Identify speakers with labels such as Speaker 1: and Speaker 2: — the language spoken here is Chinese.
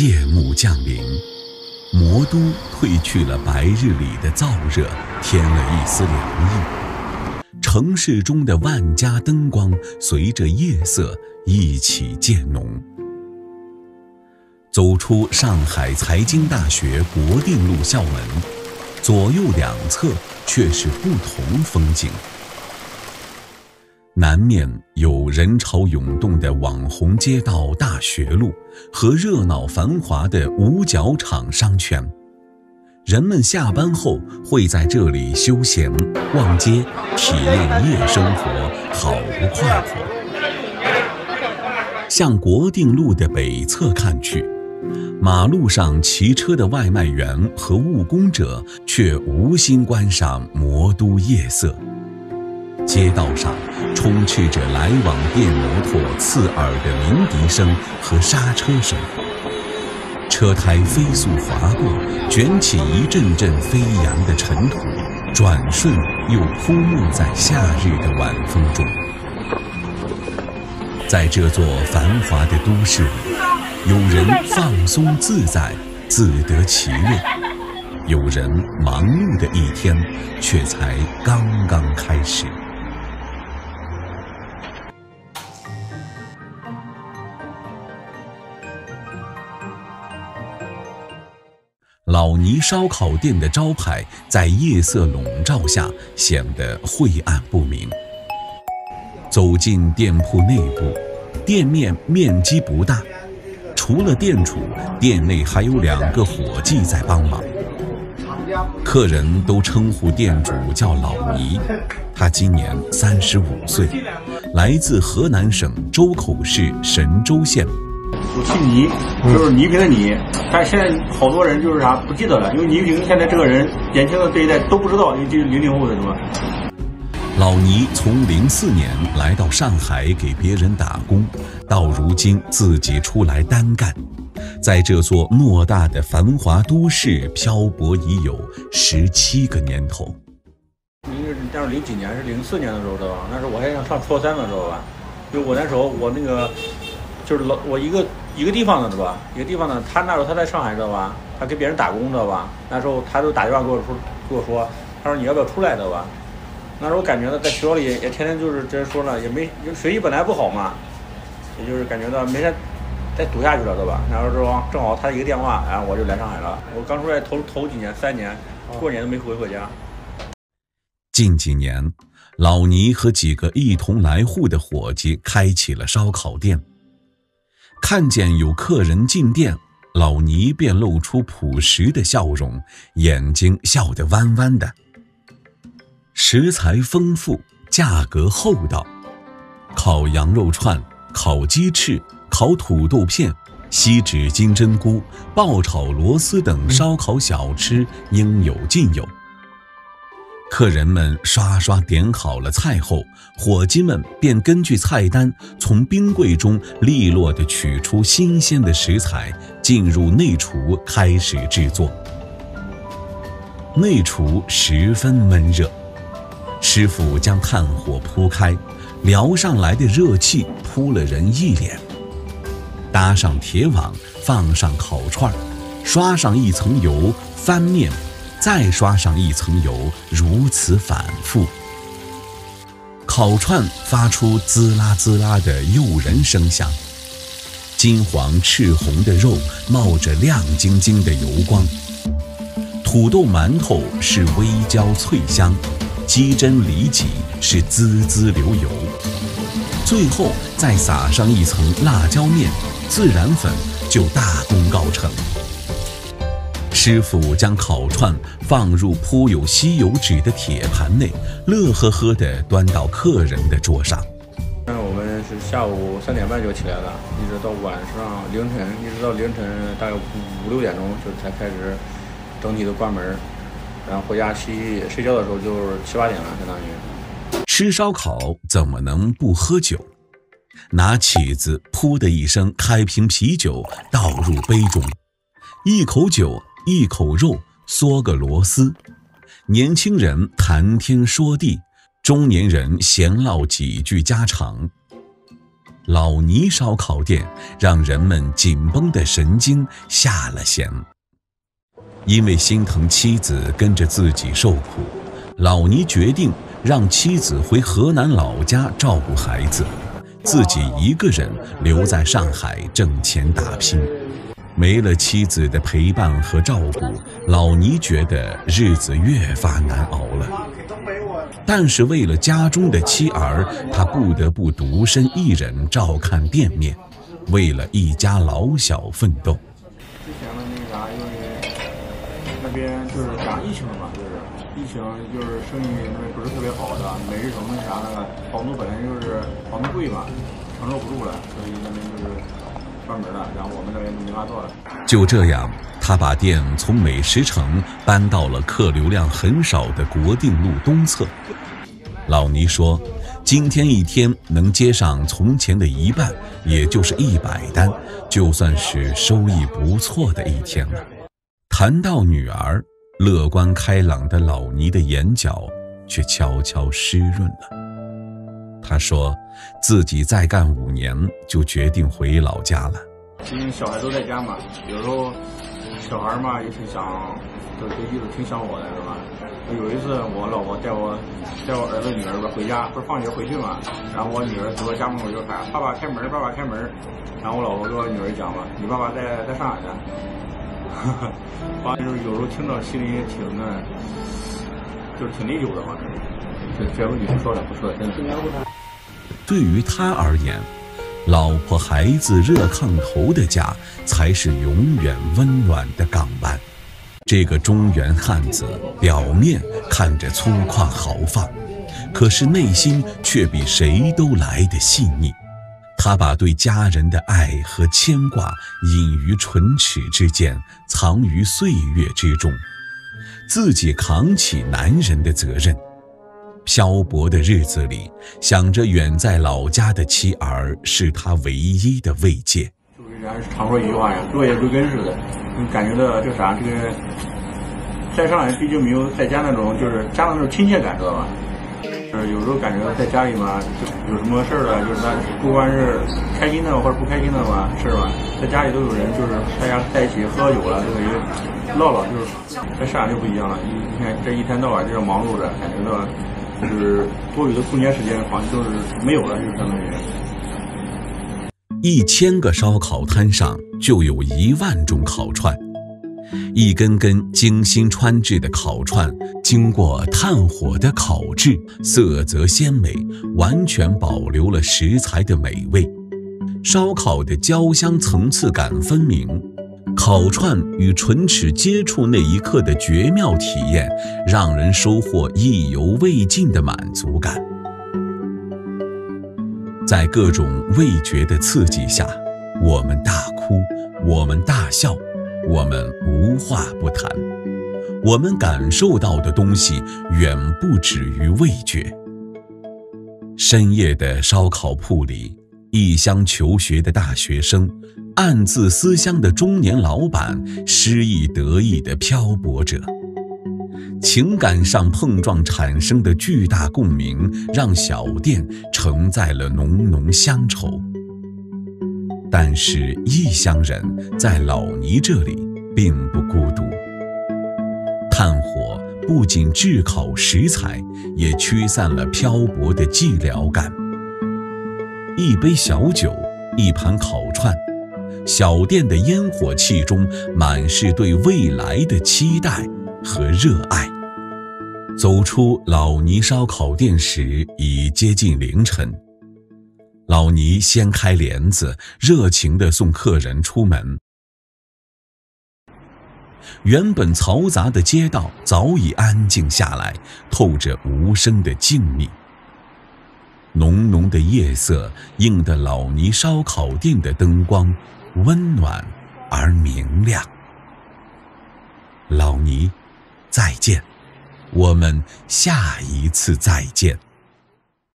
Speaker 1: 夜幕降临，魔都褪去了白日里的燥热，添了一丝凉意。城市中的万家灯光随着夜色一起渐浓。走出上海财经大学国定路校门，左右两侧却是不同风景。南面有人潮涌动的网红街道大学路和热闹繁华的五角场商圈，人们下班后会在这里休闲、逛街、体验夜生活，好不快活。向国定路的北侧看去，马路上骑车的外卖员和务工者却无心观赏魔都夜色。街道上充斥着来往电摩托刺耳的鸣笛声和刹车声，车胎飞速划过，卷起一阵阵飞扬的尘土，转瞬又扑没在夏日的晚风中。在这座繁华的都市里，有人放松自在，自得其乐；有人忙碌的一天，却才刚刚开始。老倪烧烤店的招牌在夜色笼罩下显得晦暗不明。走进店铺内部，店面面积不大，除了店主，店内还有两个伙计在帮忙。客人都称呼店主叫老倪，他今年三十五岁，来自河南省周口市神州县。
Speaker 2: 我姓倪，就是倪萍的倪，但现在好多人就是啥不记得了，因为倪萍现在这个人，年轻的这一代都不知道，因为这是零零后的是吧？
Speaker 1: 老倪从零四年来到上海给别人打工，到如今自己出来单干，在这座偌大的繁华都市漂泊已有十七个年头。
Speaker 2: 您是那是零几年？是零四年的时候对吧？那时候我还想上初三呢，知道吧？就我那时候我那个。就是老我一个一个地方的，知道吧？一个地方的，他那时候他在上海，知道吧？他给别人打工，知道吧？那时候他都打电话给我说，跟我说，他说你要不要出来，知道吧？那时候我感觉到在学校里也天天就是直接说了，也没学习本来不好嘛，也就是感觉到没啥再读下去了，知道吧？那时候正好他一个电话，然后我就来上海了。我刚出来头头几年三年，过年都没回过家。
Speaker 1: 近几年，老倪和几个一同来沪的伙计开起了烧烤店。看见有客人进店，老倪便露出朴实的笑容，眼睛笑得弯弯的。食材丰富，价格厚道，烤羊肉串、烤鸡翅、烤土豆片、锡纸金针菇、爆炒螺丝等烧烤小吃应有尽有。客人们刷刷点好了菜后，伙计们便根据菜单从冰柜中利落地取出新鲜的食材，进入内厨开始制作。内厨十分闷热，师傅将炭火铺开，燎上来的热气扑了人一脸。搭上铁网，放上烤串，刷上一层油，翻面。再刷上一层油，如此反复。烤串发出滋啦滋啦的诱人声响，金黄赤红的肉冒着亮晶晶的油光。土豆馒头是微焦脆香，鸡胗里脊是滋滋流油。最后再撒上一层辣椒面，孜然粉就大功告成。师傅将烤串放入铺有吸油纸的铁盘内，乐呵呵地端到客人的桌上。
Speaker 2: 那我们是下午三点半就起来了，一直到晚上凌晨，一直到凌晨大概五六点钟就才开始整体的关门。然后回家洗睡觉的时候就是七八点了，相当于。
Speaker 1: 吃烧烤怎么能不喝酒？拿起子，噗的一声开瓶啤酒倒入杯中，一口酒。一口肉，嗦个螺丝，年轻人谈天说地，中年人闲唠几句家常。老倪烧烤店让人们紧绷的神经下了弦。因为心疼妻子跟着自己受苦，老倪决定让妻子回河南老家照顾孩子，自己一个人留在上海挣钱打拼。没了妻子的陪伴和照顾，老倪觉得日子越发难熬了。但是为了家中的妻儿，他不得不独身一人照看店面，为了一家老小奋斗。
Speaker 2: 之前的那啥，因为那边就是赶疫情了嘛，就是疫情，就是生意那不是特别好的，每日城那啥那个房租本来就是房租贵嘛，承受不住了，所以那边就。关门了，然后我们这边就没法做了。
Speaker 1: 就这样，他把店从美食城搬到了客流量很少的国定路东侧。老倪说：“今天一天能接上从前的一半，也就是一百单，就算是收益不错的一天了。”谈到女儿，乐观开朗的老倪的眼角却悄悄湿润了。他说：“自己再干五年，就决定回老家了。
Speaker 2: 因为小孩都在家嘛，有时候小孩嘛也挺想，就就一直挺想我的，是吧？有一次我老婆带我带我儿子女儿吧回家，不是放学回去嘛，然后我女儿走到家门口就喊：‘爸爸开门，爸爸开门。’然后我老婆跟我女儿讲嘛：‘你爸爸在在上海呢。’反正就是有时候听着心里也挺那，就是挺内疚的嘛。这这不女生说了不说，真的。”
Speaker 1: 对于他而言，老婆孩子热炕头的家才是永远温暖的港湾。这个中原汉子表面看着粗犷豪放，可是内心却比谁都来得细腻。他把对家人的爱和牵挂隐于唇齿之间，藏于岁月之中，自己扛起男人的责任。漂泊的日子里，想着远在老家的妻儿是他唯一的慰藉。
Speaker 2: 就是人家常说一句话呀，“落叶归根”似的，你感觉到这啥？这个在上海毕竟没有在家那种，就是家的那种亲切感，知道吧？就是有时候感觉在家里嘛，就有什么事儿了，就是他不管是开心的或者不开心的嘛，事儿吧，在家里都有人，就是大家在一起喝酒了，就等于唠唠。就是在上海就不一样了，你你看这一天到晚就是忙碌着，感觉到。就是多余的空间时间好像就是没有了，就相当于
Speaker 1: 一千个烧烤摊上就有一万种烤串，一根根精心穿制的烤串，经过炭火的烤制，色泽鲜美，完全保留了食材的美味，烧烤的焦香层次感分明。烤串与唇齿接触那一刻的绝妙体验，让人收获意犹未尽的满足感。在各种味觉的刺激下，我们大哭，我们大笑，我们无话不谈。我们感受到的东西远不止于味觉。深夜的烧烤铺里，异乡求学的大学生。暗自思乡的中年老板，失意得意的漂泊者，情感上碰撞产生的巨大共鸣，让小店承载了浓浓乡愁。但是异乡人在老倪这里并不孤独。炭火不仅炙烤食材，也驱散了漂泊的寂寥感。一杯小酒，一盘烤串。小店的烟火气中满是对未来的期待和热爱。走出老倪烧烤店时已接近凌晨，老倪掀开帘子，热情地送客人出门。原本嘈杂的街道早已安静下来，透着无声的静谧。浓浓的夜色映得老倪烧烤店的灯光。温暖而明亮，老倪，再见，我们下一次再见。